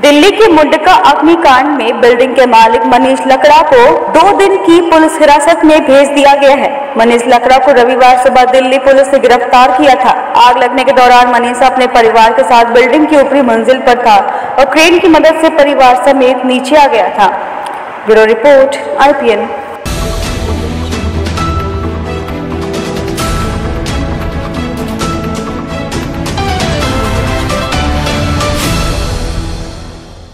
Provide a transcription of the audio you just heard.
दिल्ली के मुंडका अग्निकांड में बिल्डिंग के मालिक मनीष लकड़ा को दो दिन की पुलिस हिरासत में भेज दिया गया है। मनीष लकड़ा को रविवार सुबह दिल्ली पुलिस ने गिरफ़्तार किया था। आग लगने के दौरान मनीष अपने परिवार के साथ बिल्डिंग की ऊपरी मंजिल पर था और क्रेन की मदद से परिवार समेत नीचे आ गया था। ब्यूरो रिपोर्ट आई